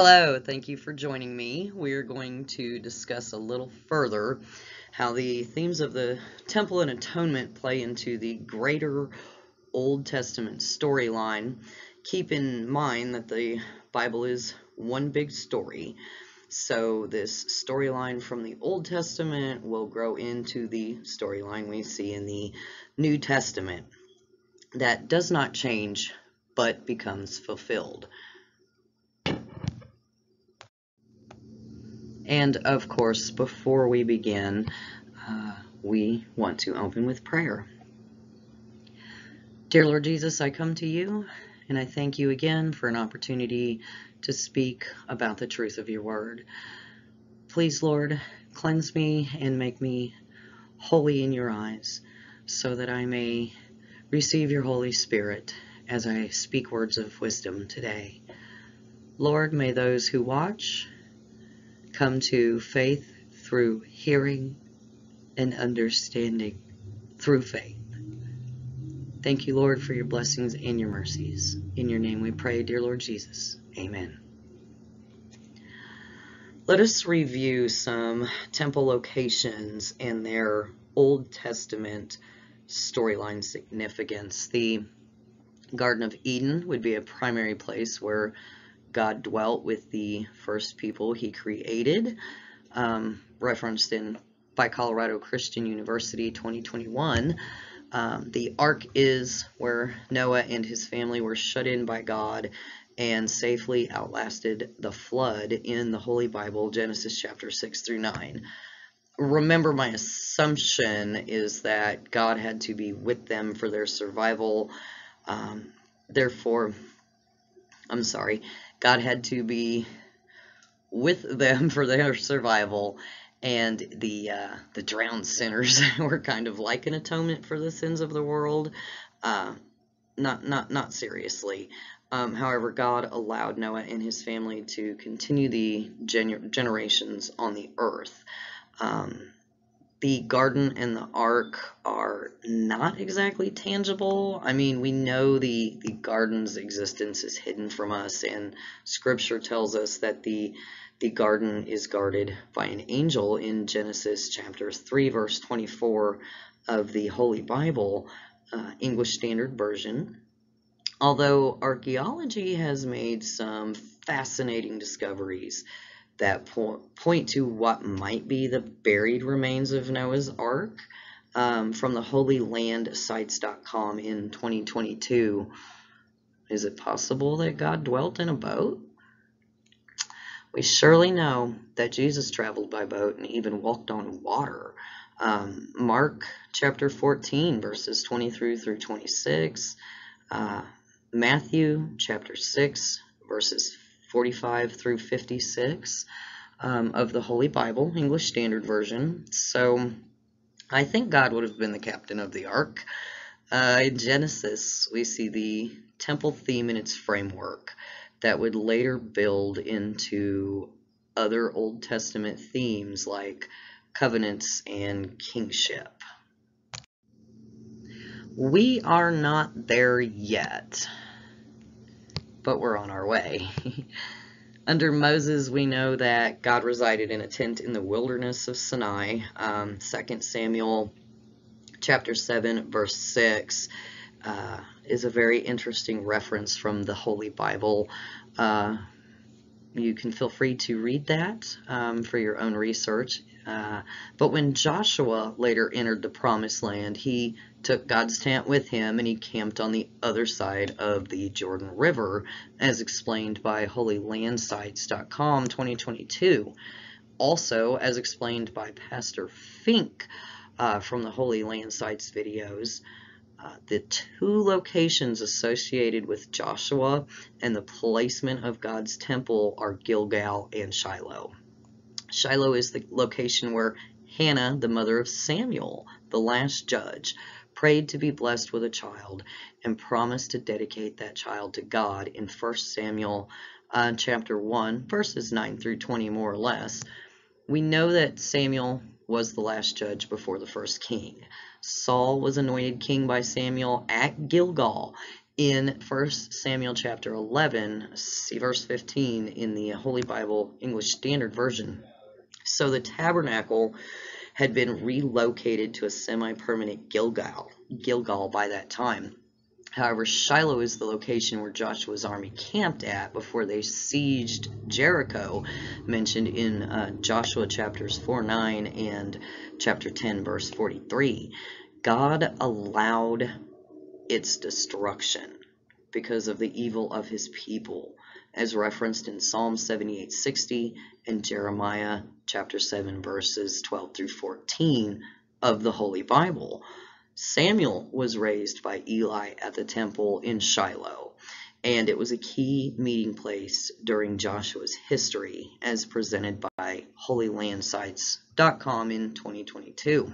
Hello, thank you for joining me. We're going to discuss a little further how the themes of the Temple and Atonement play into the greater Old Testament storyline. Keep in mind that the Bible is one big story. So this storyline from the Old Testament will grow into the storyline we see in the New Testament. That does not change, but becomes fulfilled. And of course, before we begin, uh, we want to open with prayer. Dear Lord Jesus, I come to you and I thank you again for an opportunity to speak about the truth of your word. Please, Lord, cleanse me and make me holy in your eyes so that I may receive your Holy Spirit as I speak words of wisdom today. Lord, may those who watch come to faith through hearing and understanding through faith. Thank you, Lord, for your blessings and your mercies. In your name we pray, dear Lord Jesus. Amen. Let us review some temple locations and their Old Testament storyline significance. The Garden of Eden would be a primary place where God dwelt with the first people he created, um, referenced in by Colorado Christian University 2021. Um, the ark is where Noah and his family were shut in by God and safely outlasted the flood in the Holy Bible, Genesis chapter 6 through 9. Remember, my assumption is that God had to be with them for their survival. Um, therefore, I'm sorry, God had to be with them for their survival, and the uh, the drowned sinners were kind of like an atonement for the sins of the world. Uh, not not not seriously. Um, however, God allowed Noah and his family to continue the gener generations on the earth. Um, the garden and the ark are not exactly tangible. I mean, we know the, the garden's existence is hidden from us, and scripture tells us that the, the garden is guarded by an angel in Genesis chapter 3, verse 24 of the Holy Bible, uh, English Standard Version. Although archaeology has made some fascinating discoveries that po point to what might be the buried remains of Noah's Ark um, from the holylandsites.com in 2022. Is it possible that God dwelt in a boat? We surely know that Jesus traveled by boat and even walked on water. Um, Mark chapter 14, verses 23 through 26. Uh, Matthew chapter 6, verses 45 through 56 um, of the Holy Bible, English Standard Version. So I think God would have been the captain of the ark. Uh, in Genesis, we see the temple theme in its framework that would later build into other Old Testament themes like covenants and kingship. We are not there yet but we're on our way. Under Moses, we know that God resided in a tent in the wilderness of Sinai. Um, 2 Samuel chapter 7, verse 6 uh, is a very interesting reference from the Holy Bible. Uh, you can feel free to read that um, for your own research. Uh, but when Joshua later entered the promised land, he took God's tent with him and he camped on the other side of the Jordan River, as explained by HolyLandSites.com 2022. Also, as explained by Pastor Fink uh, from the Holy Land Sites videos, uh, the two locations associated with Joshua and the placement of God's temple are Gilgal and Shiloh. Shiloh is the location where Hannah, the mother of Samuel, the last judge, prayed to be blessed with a child and promised to dedicate that child to God in 1 Samuel uh, chapter 1, verses 9 through 20 more or less. We know that Samuel was the last judge before the first king. Saul was anointed king by Samuel at Gilgal in 1 Samuel chapter 11, see verse 15 in the Holy Bible English Standard Version. So the tabernacle had been relocated to a semi-permanent Gilgal, Gilgal by that time. However, Shiloh is the location where Joshua's army camped at before they sieged Jericho, mentioned in uh, Joshua chapters 4 9 and chapter 10, verse 43. God allowed its destruction because of the evil of his people, as referenced in Psalm 78:60 and Jeremiah chapter 7 verses 12 through 14 of the Holy Bible. Samuel was raised by Eli at the temple in Shiloh, and it was a key meeting place during Joshua's history as presented by HolyLandSites.com in 2022.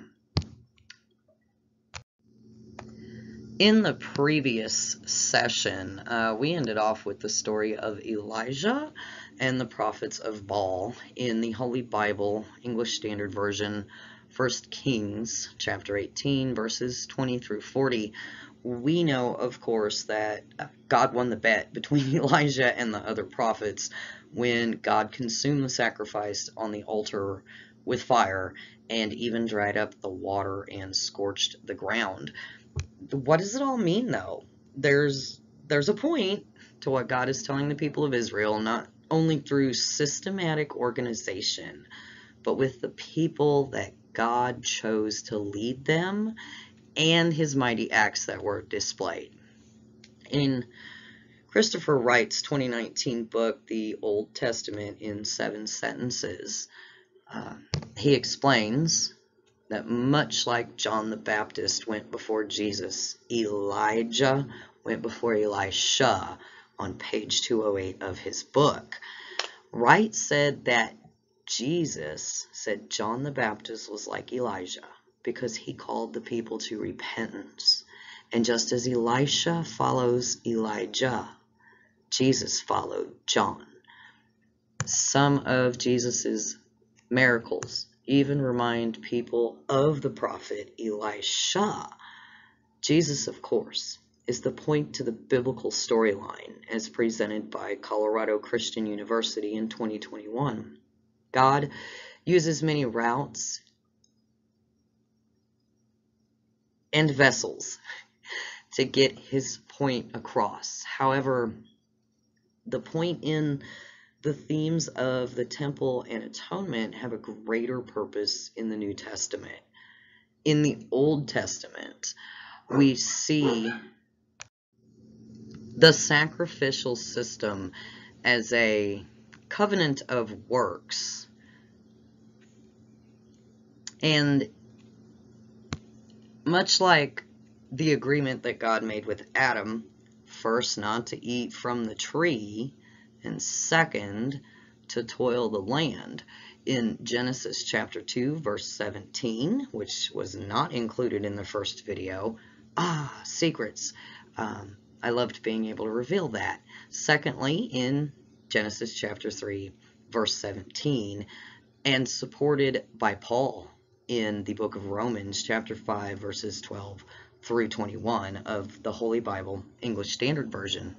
In the previous session, uh, we ended off with the story of Elijah and the prophets of Baal in the Holy Bible, English Standard Version, 1 Kings chapter 18 verses 20 through 40, we know, of course, that God won the bet between Elijah and the other prophets when God consumed the sacrifice on the altar with fire and even dried up the water and scorched the ground. What does it all mean, though? There's there's a point to what God is telling the people of Israel, not only through systematic organization, but with the people that God chose to lead them and his mighty acts that were displayed. In Christopher Wright's 2019 book, The Old Testament in Seven Sentences, uh, he explains that much like John the Baptist went before Jesus, Elijah went before Elisha on page 208 of his book. Wright said that Jesus said John the Baptist was like Elijah because he called the people to repentance. And just as Elisha follows Elijah, Jesus followed John. Some of Jesus's miracles even remind people of the prophet Elisha. Jesus, of course, is the point to the biblical storyline as presented by Colorado Christian University in 2021. God uses many routes and vessels to get his point across. However, the point in the themes of the temple and atonement have a greater purpose in the New Testament. In the Old Testament, we see the sacrificial system as a covenant of works. And much like the agreement that God made with Adam, first not to eat from the tree, and second to toil the land. In Genesis chapter 2, verse 17, which was not included in the first video, ah, secrets. Um, I loved being able to reveal that. Secondly, in Genesis chapter 3, verse 17, and supported by Paul in the book of Romans chapter 5, verses 12 through 21 of the Holy Bible, English Standard Version.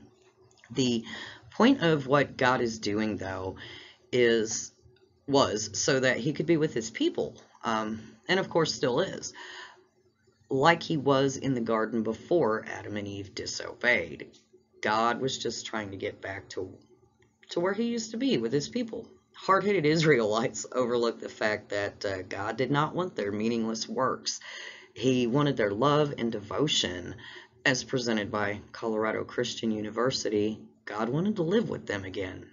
The point of what God is doing, though, is was so that he could be with his people, um, and of course still is, like he was in the garden before Adam and Eve disobeyed. God was just trying to get back to to where he used to be with his people. Hard-headed Israelites overlooked the fact that uh, God did not want their meaningless works. He wanted their love and devotion, as presented by Colorado Christian University. God wanted to live with them again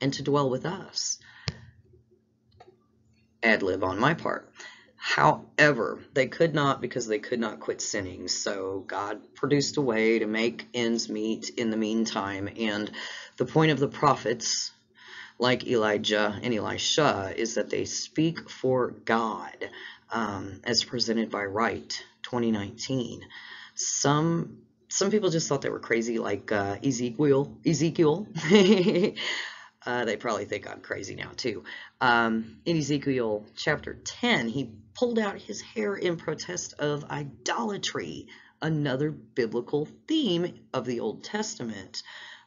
and to dwell with us. Ad lib on my part. However, they could not because they could not quit sinning. So God produced a way to make ends meet in the meantime. And the point of the prophets, like Elijah and Elisha, is that they speak for God, um, as presented by Wright, 2019. Some some people just thought they were crazy, like uh, Ezekiel. Ezekiel. uh, they probably think I'm crazy now too. Um, in Ezekiel chapter 10, he pulled out his hair in protest of idolatry another biblical theme of the Old Testament.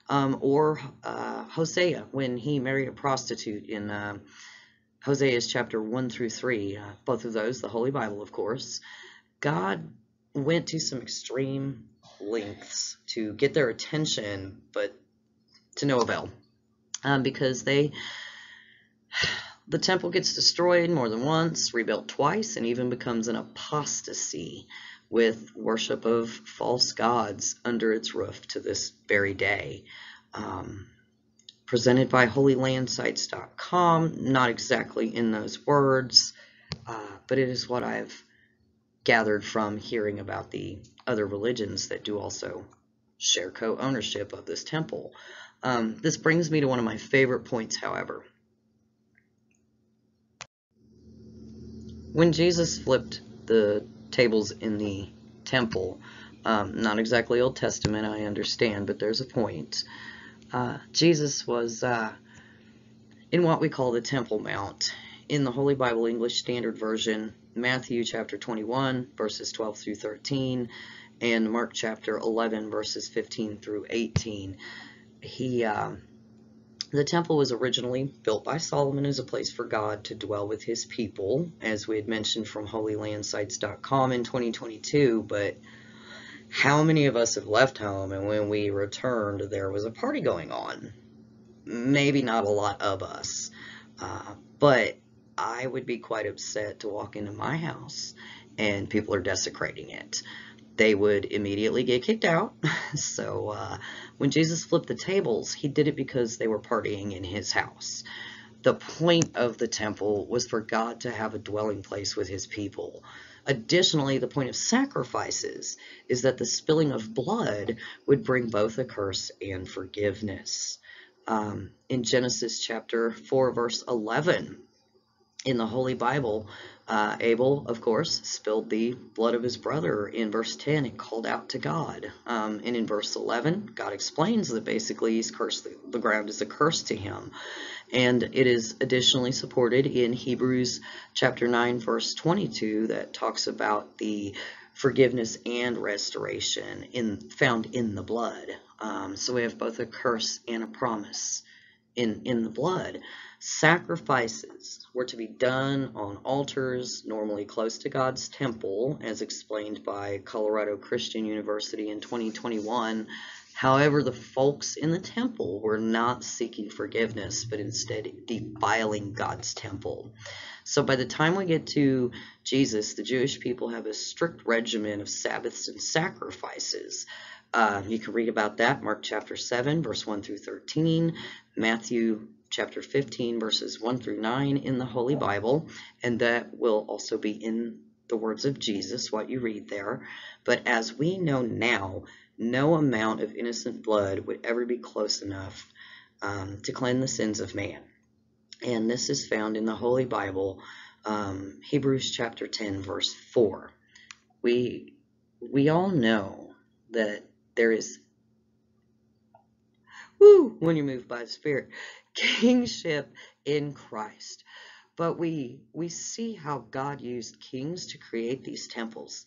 Um, or uh, Hosea when he married a prostitute in uh, Hosea's chapter 1 through 3, uh, both of those, the Holy Bible, of course. God went to some extreme lengths to get their attention, but to no avail. Um, because they, the temple gets destroyed more than once, rebuilt twice, and even becomes an apostasy with worship of false gods under its roof to this very day. Um, presented by holylandsites.com, not exactly in those words, uh, but it is what I've gathered from hearing about the other religions that do also share co-ownership of this temple. Um, this brings me to one of my favorite points, however. When Jesus flipped the tables in the temple. Um, not exactly Old Testament, I understand, but there's a point. Uh, Jesus was uh, in what we call the Temple Mount. In the Holy Bible English Standard Version, Matthew chapter 21, verses 12 through 13, and Mark chapter 11, verses 15 through 18. He uh, the temple was originally built by Solomon as a place for God to dwell with his people, as we had mentioned from holylandsites.com in 2022, but how many of us have left home and when we returned there was a party going on? Maybe not a lot of us, uh, but I would be quite upset to walk into my house and people are desecrating it they would immediately get kicked out. so uh, when Jesus flipped the tables, he did it because they were partying in his house. The point of the temple was for God to have a dwelling place with his people. Additionally, the point of sacrifices is that the spilling of blood would bring both a curse and forgiveness. Um, in Genesis chapter 4, verse 11, in the Holy Bible, uh, Abel, of course, spilled the blood of his brother in verse 10 and called out to God. Um, and in verse 11, God explains that basically he's cursed, the, ground is a curse to him. And it is additionally supported in Hebrews chapter 9, verse 22, that talks about the forgiveness and restoration in found in the blood. Um, so we have both a curse and a promise in, in the blood. Sacrifices were to be done on altars normally close to God's temple, as explained by Colorado Christian University in 2021. However, the folks in the temple were not seeking forgiveness, but instead defiling God's temple. So by the time we get to Jesus, the Jewish people have a strict regimen of Sabbaths and sacrifices. Uh, you can read about that, Mark chapter 7, verse 1 through 13, Matthew chapter 15, verses 1 through 9 in the Holy Bible, and that will also be in the words of Jesus, what you read there. But as we know now, no amount of innocent blood would ever be close enough um, to cleanse the sins of man. And this is found in the Holy Bible, um, Hebrews chapter 10, verse 4. We, we all know that there is woo, when you're moved by the Spirit, kingship in Christ. But we, we see how God used kings to create these temples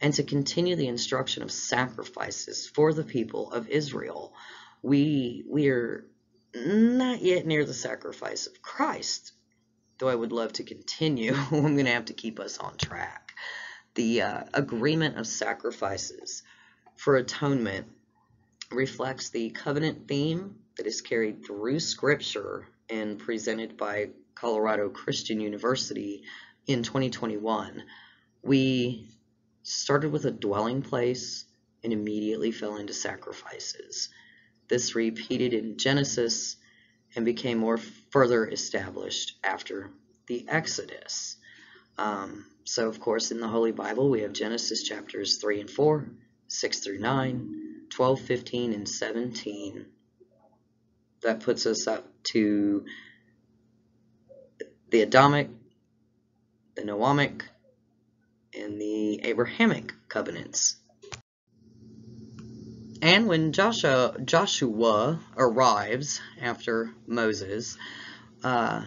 and to continue the instruction of sacrifices for the people of Israel. We, we are not yet near the sacrifice of Christ, though I would love to continue. I'm going to have to keep us on track. The uh, agreement of sacrifices for atonement reflects the covenant theme that is carried through Scripture and presented by Colorado Christian University in 2021. We started with a dwelling place and immediately fell into sacrifices. This repeated in Genesis and became more further established after the Exodus. Um, so, of course, in the Holy Bible, we have Genesis chapters 3 and 4, 6 through 9, 12, 15, and 17. That puts us up to the Adamic, the Noamic, and the Abrahamic covenants. And when Joshua, Joshua arrives after Moses uh,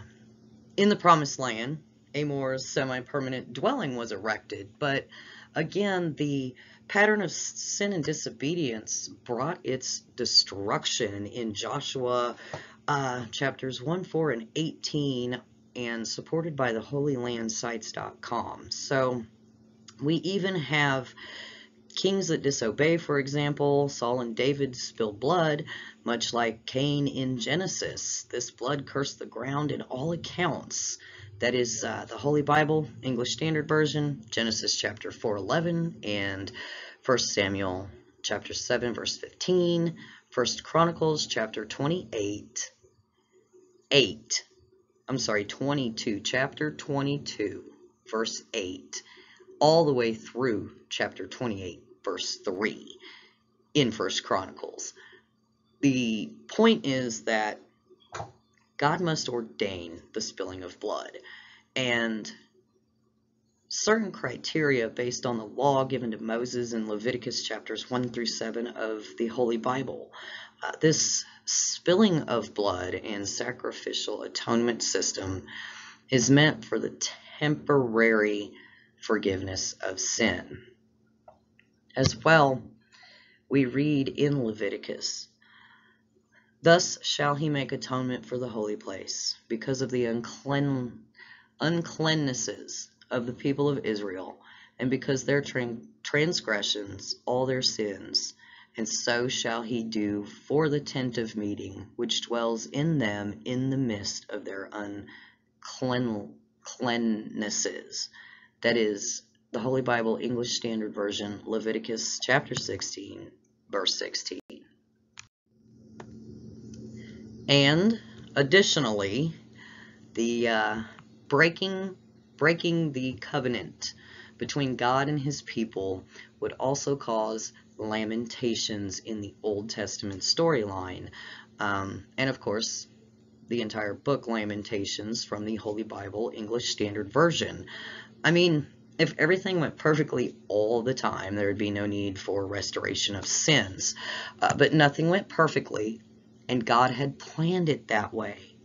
in the Promised Land, a more semi-permanent dwelling was erected. But again, the pattern of sin and disobedience brought its destruction in Joshua uh, chapters 1, 4, and 18, and supported by the HolyLandSites.com. So we even have kings that disobey, for example, Saul and David spill blood, much like Cain in Genesis. This blood cursed the ground in all accounts. That is uh, the Holy Bible, English Standard Version, Genesis chapter 4:11, and 1 Samuel chapter 7, verse 15, 1 Chronicles chapter 28, 8. I'm sorry, 22, chapter 22, verse 8, all the way through chapter 28, verse 3 in First Chronicles. The point is that God must ordain the spilling of blood. And certain criteria based on the law given to Moses in Leviticus chapters 1 through 7 of the Holy Bible. Uh, this spilling of blood and sacrificial atonement system is meant for the temporary forgiveness of sin. As well, we read in Leviticus Thus shall he make atonement for the holy place, because of the unclean, uncleannesses of the people of Israel, and because their transgressions, all their sins, and so shall he do for the tent of meeting, which dwells in them in the midst of their uncleannesses. That is, the Holy Bible English Standard Version, Leviticus chapter 16, verse 16. And additionally, the uh, breaking breaking the covenant between God and his people would also cause lamentations in the Old Testament storyline. Um, and of course, the entire book Lamentations from the Holy Bible English Standard Version. I mean, if everything went perfectly all the time, there would be no need for restoration of sins. Uh, but nothing went perfectly and God had planned it that way.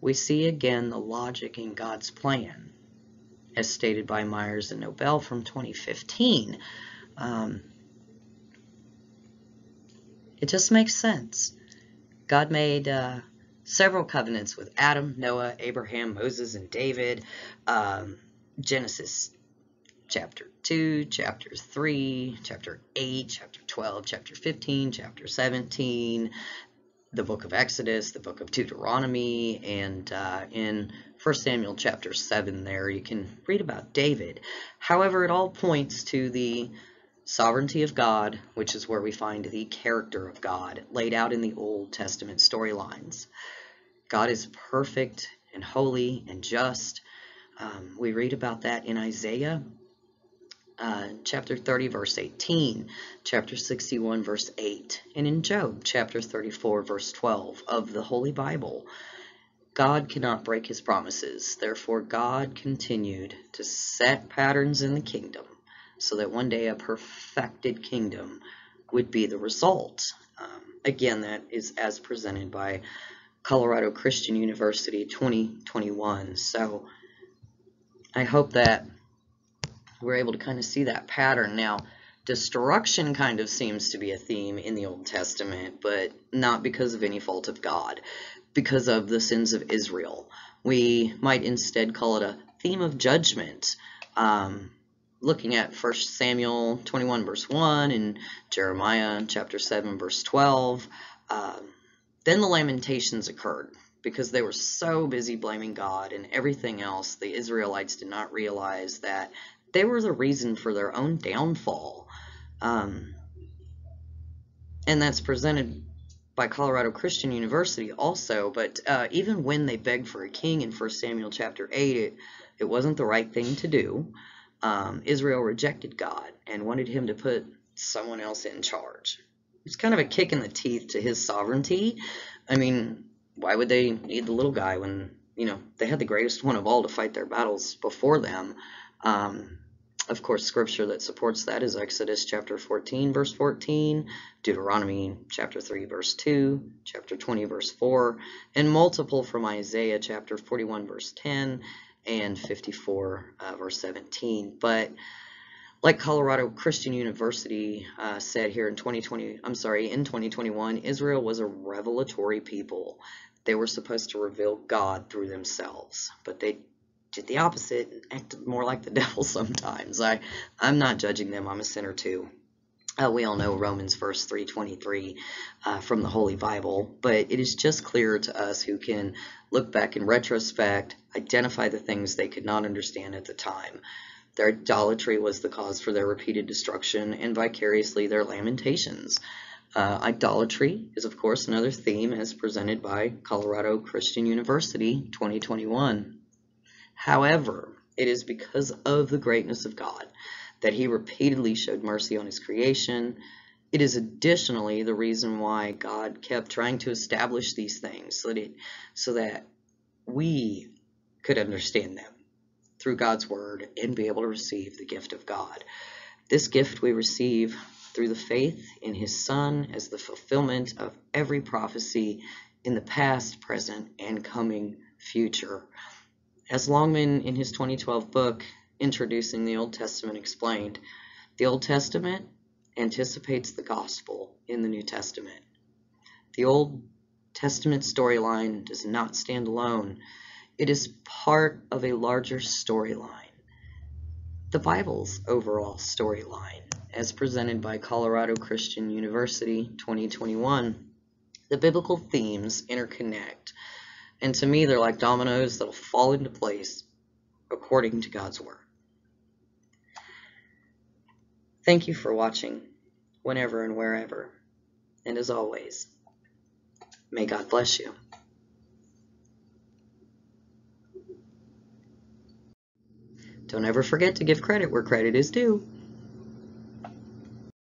We see again the logic in God's plan, as stated by Myers and Nobel from 2015. Um, it just makes sense. God made uh, several covenants with Adam, Noah, Abraham, Moses, and David. Um, Genesis chapter 2, chapter 3, chapter 8, chapter 12, chapter 15, chapter 17, the book of Exodus, the book of Deuteronomy, and uh, in 1 Samuel chapter 7 there you can read about David. However, it all points to the sovereignty of God, which is where we find the character of God laid out in the Old Testament storylines. God is perfect and holy and just. Um, we read about that in Isaiah uh, chapter 30, verse 18, chapter 61, verse 8, and in Job, chapter 34, verse 12 of the Holy Bible. God cannot break his promises. Therefore, God continued to set patterns in the kingdom so that one day a perfected kingdom would be the result. Um, again, that is as presented by Colorado Christian University 2021. So I hope that we're able to kind of see that pattern. Now, destruction kind of seems to be a theme in the Old Testament, but not because of any fault of God, because of the sins of Israel. We might instead call it a theme of judgment. Um, looking at 1 Samuel 21 verse 1 and Jeremiah chapter 7 verse 12, um, then the lamentations occurred because they were so busy blaming God and everything else, the Israelites did not realize that they were the reason for their own downfall. Um, and that's presented by Colorado Christian University also. But uh, even when they begged for a king in 1 Samuel chapter 8, it, it wasn't the right thing to do. Um, Israel rejected God and wanted him to put someone else in charge. It's kind of a kick in the teeth to his sovereignty. I mean, why would they need the little guy when, you know, they had the greatest one of all to fight their battles before them? Um, of course, scripture that supports that is Exodus chapter 14, verse 14, Deuteronomy chapter 3, verse 2, chapter 20, verse 4, and multiple from Isaiah chapter 41, verse 10, and 54, uh, verse 17. But like Colorado Christian University uh, said here in 2020, I'm sorry, in 2021, Israel was a revelatory people. They were supposed to reveal God through themselves, but they did the opposite and acted more like the devil sometimes. I, I'm not judging them. I'm a sinner too. Uh, we all know Romans verse 323 uh, from the Holy Bible, but it is just clear to us who can look back in retrospect, identify the things they could not understand at the time. Their idolatry was the cause for their repeated destruction and vicariously their lamentations. Uh, idolatry is, of course, another theme as presented by Colorado Christian University 2021. However, it is because of the greatness of God that he repeatedly showed mercy on his creation. It is additionally the reason why God kept trying to establish these things so that, it, so that we could understand them through God's word and be able to receive the gift of God. This gift we receive through the faith in his Son as the fulfillment of every prophecy in the past, present, and coming future. As Longman in his 2012 book, Introducing the Old Testament, explained, the Old Testament anticipates the gospel in the New Testament. The Old Testament storyline does not stand alone. It is part of a larger storyline. The Bible's overall storyline, as presented by Colorado Christian University 2021, the biblical themes interconnect, and to me they're like dominoes that'll fall into place according to God's Word. Thank you for watching, whenever and wherever, and as always, may God bless you. Don't ever forget to give credit where credit is due.